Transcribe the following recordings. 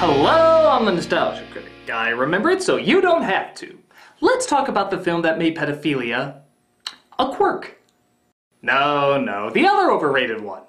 Hello, I'm the Nostalgia Critic. I remember it so you don't have to. Let's talk about the film that made pedophilia a quirk. No, no, the other overrated one.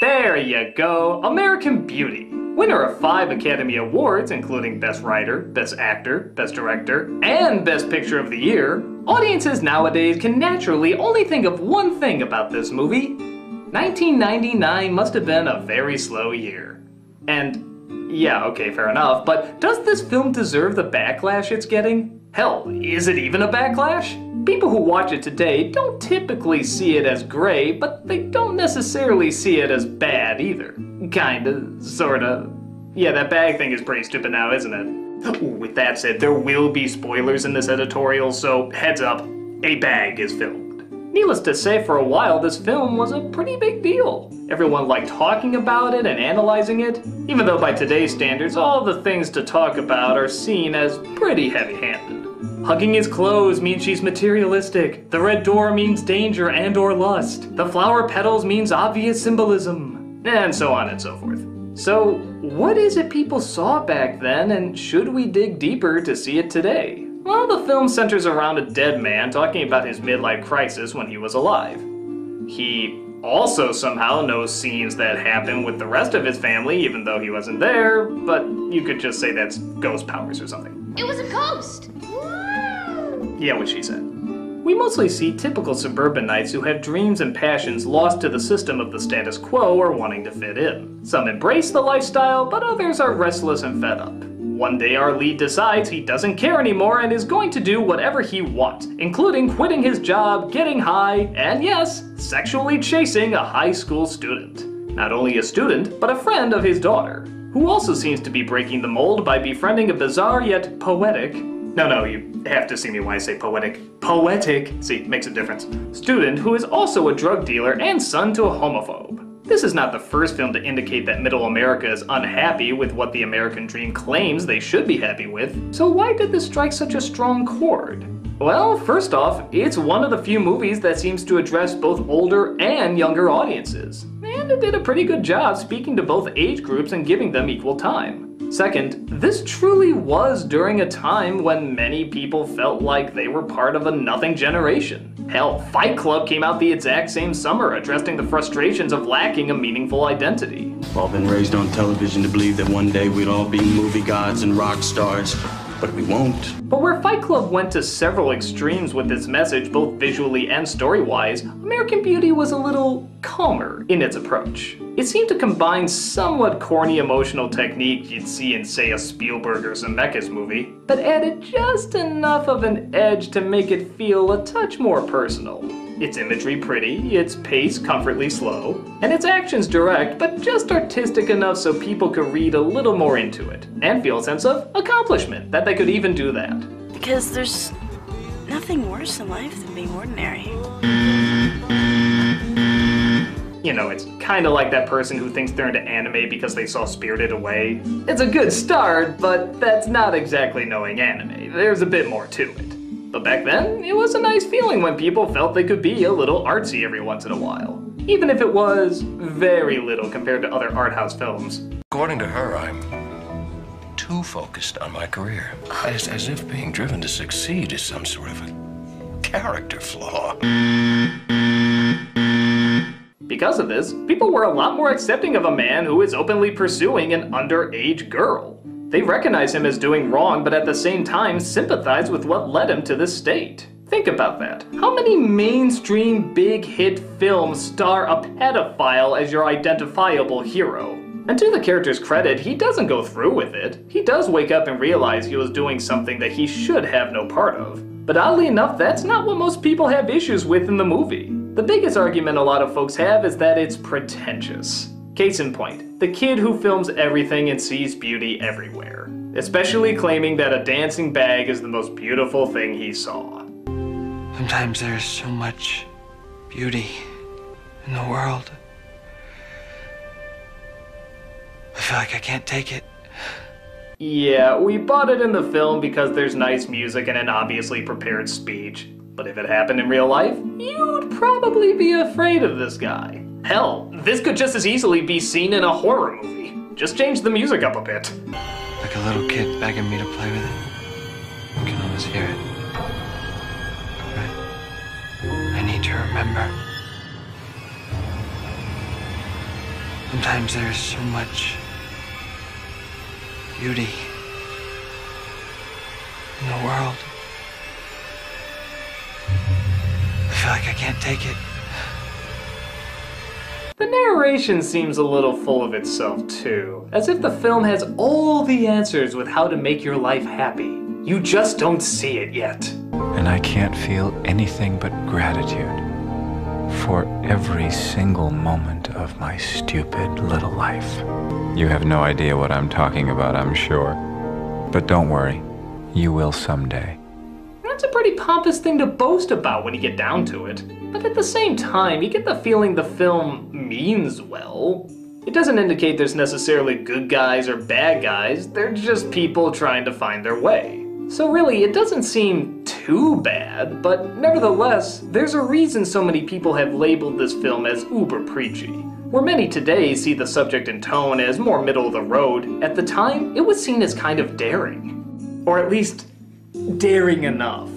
There you go, American Beauty. Winner of five Academy Awards, including Best Writer, Best Actor, Best Director, and Best Picture of the Year, audiences nowadays can naturally only think of one thing about this movie. 1999 must have been a very slow year. And, yeah, okay, fair enough, but does this film deserve the backlash it's getting? Hell, is it even a backlash? People who watch it today don't typically see it as gray, but they don't necessarily see it as bad either. Kinda, sorta. Yeah, that bag thing is pretty stupid now, isn't it? With that said, there will be spoilers in this editorial, so heads up, a bag is filmed. Needless to say, for a while, this film was a pretty big deal. Everyone liked talking about it and analyzing it, even though by today's standards, all the things to talk about are seen as pretty heavy-handed. Hugging his clothes means she's materialistic. The red door means danger and or lust. The flower petals means obvious symbolism. And so on and so forth. So, what is it people saw back then, and should we dig deeper to see it today? Well, the film centers around a dead man talking about his midlife crisis when he was alive. He also somehow knows scenes that happen with the rest of his family, even though he wasn't there, but you could just say that's ghost powers or something. It was a ghost! Yeah, what she said. We mostly see typical suburbanites who have dreams and passions lost to the system of the status quo or wanting to fit in. Some embrace the lifestyle, but others are restless and fed up. One day our lead decides he doesn't care anymore and is going to do whatever he wants, including quitting his job, getting high, and yes, sexually chasing a high school student. Not only a student, but a friend of his daughter, who also seems to be breaking the mold by befriending a bizarre yet poetic no, no, you have to see me when I say poetic. Poetic, see, makes a difference. Student who is also a drug dealer and son to a homophobe. This is not the first film to indicate that middle America is unhappy with what the American dream claims they should be happy with, so why did this strike such a strong chord? Well, first off, it's one of the few movies that seems to address both older and younger audiences. And it did a pretty good job speaking to both age groups and giving them equal time. Second, this truly was during a time when many people felt like they were part of a nothing generation. Hell, Fight Club came out the exact same summer, addressing the frustrations of lacking a meaningful identity. We've all been raised on television to believe that one day we'd all be movie gods and rock stars but we won't. But where Fight Club went to several extremes with its message, both visually and story-wise, American Beauty was a little calmer in its approach. It seemed to combine somewhat corny emotional technique you'd see in, say, a Spielberg or Zemeckis movie, but added just enough of an edge to make it feel a touch more personal. Its imagery pretty, its pace comfortably slow, and its actions direct, but just artistic enough so people could read a little more into it, and feel a sense of accomplishment that they could even do that. Because there's nothing worse in life than being ordinary. You know, it's kind of like that person who thinks they're into anime because they saw Spirited Away. It's a good start, but that's not exactly knowing anime. There's a bit more to it. But back then, it was a nice feeling when people felt they could be a little artsy every once in a while. Even if it was very little compared to other art house films. According to her, I'm too focused on my career. As, as if being driven to succeed is some sort of a character flaw. Because of this, people were a lot more accepting of a man who is openly pursuing an underage girl. They recognize him as doing wrong, but at the same time sympathize with what led him to this state. Think about that. How many mainstream big hit films star a pedophile as your identifiable hero? And to the character's credit, he doesn't go through with it. He does wake up and realize he was doing something that he should have no part of. But oddly enough, that's not what most people have issues with in the movie. The biggest argument a lot of folks have is that it's pretentious. Case in point, the kid who films everything and sees beauty everywhere, especially claiming that a dancing bag is the most beautiful thing he saw. Sometimes there's so much beauty in the world. I feel like I can't take it. Yeah, we bought it in the film because there's nice music and an obviously prepared speech. But if it happened in real life, you'd probably be afraid of this guy. Hell, this could just as easily be seen in a horror movie. Just change the music up a bit. Like a little kid begging me to play with it. You can almost hear it. I need to remember. Sometimes there's so much beauty in the world. I feel like I can't take it. The narration seems a little full of itself too, as if the film has all the answers with how to make your life happy. You just don't see it yet. And I can't feel anything but gratitude for every single moment of my stupid little life. You have no idea what I'm talking about, I'm sure. But don't worry, you will someday. That's a pretty pompous thing to boast about when you get down to it. But at the same time, you get the feeling the film means well. It doesn't indicate there's necessarily good guys or bad guys, they're just people trying to find their way. So really, it doesn't seem too bad, but nevertheless, there's a reason so many people have labeled this film as uber preachy. Where many today see the subject and tone as more middle of the road, at the time, it was seen as kind of daring. Or at least, daring enough.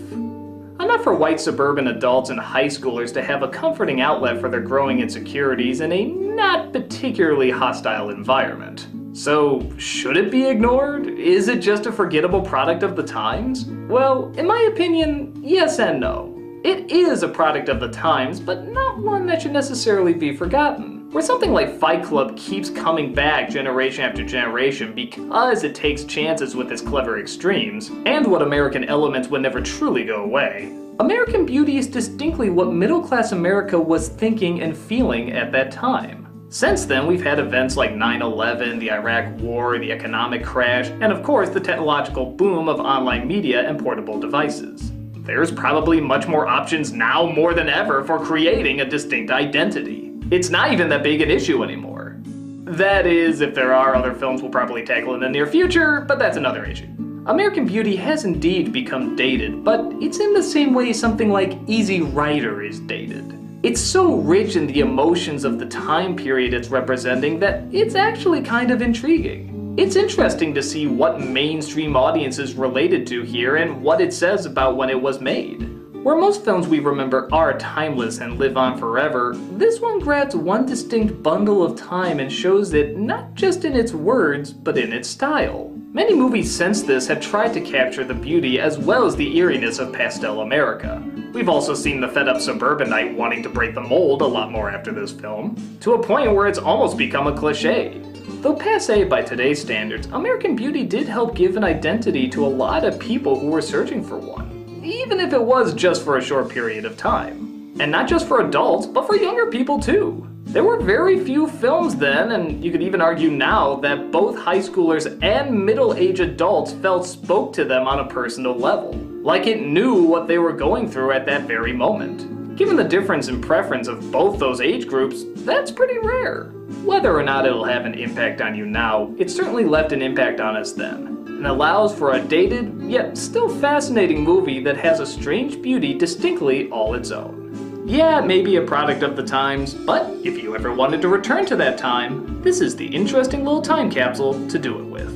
Enough for white suburban adults and high schoolers to have a comforting outlet for their growing insecurities in a not particularly hostile environment. So, should it be ignored? Is it just a forgettable product of the times? Well, in my opinion, yes and no. It is a product of the times, but not one that should necessarily be forgotten. Where something like Fight Club keeps coming back generation after generation because it takes chances with its clever extremes, and what American elements would never truly go away, American Beauty is distinctly what middle class America was thinking and feeling at that time. Since then, we've had events like 9 11, the Iraq War, the economic crash, and of course, the technological boom of online media and portable devices. There's probably much more options now more than ever for creating a distinct identity. It's not even that big an issue anymore. That is, if there are other films we'll probably tackle in the near future, but that's another issue. American Beauty has indeed become dated, but it's in the same way something like Easy Rider is dated. It's so rich in the emotions of the time period it's representing that it's actually kind of intriguing. It's interesting to see what mainstream audiences related to here and what it says about when it was made. Where most films we remember are timeless and live on forever, this one grabs one distinct bundle of time and shows it not just in its words, but in its style. Many movies since this have tried to capture the beauty as well as the eeriness of pastel America. We've also seen the fed up suburbanite wanting to break the mold a lot more after this film, to a point where it's almost become a cliche. Though passe by today's standards, American Beauty did help give an identity to a lot of people who were searching for one, even if it was just for a short period of time. And not just for adults, but for younger people too. There were very few films then, and you could even argue now, that both high schoolers and middle-aged adults felt spoke to them on a personal level. Like it knew what they were going through at that very moment. Given the difference in preference of both those age groups, that's pretty rare. Whether or not it'll have an impact on you now, it certainly left an impact on us then, and allows for a dated, yet still fascinating movie that has a strange beauty distinctly all its own. Yeah, it may be a product of the times, but if you ever wanted to return to that time, this is the interesting little time capsule to do it with.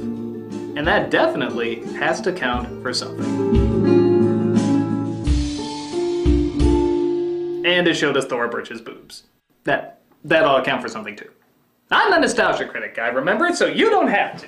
And that definitely has to count for something. And it showed us Thora Birch's boobs. That, that ought to count for something too. I'm the nostalgia critic guy, remember? It, so you don't have to.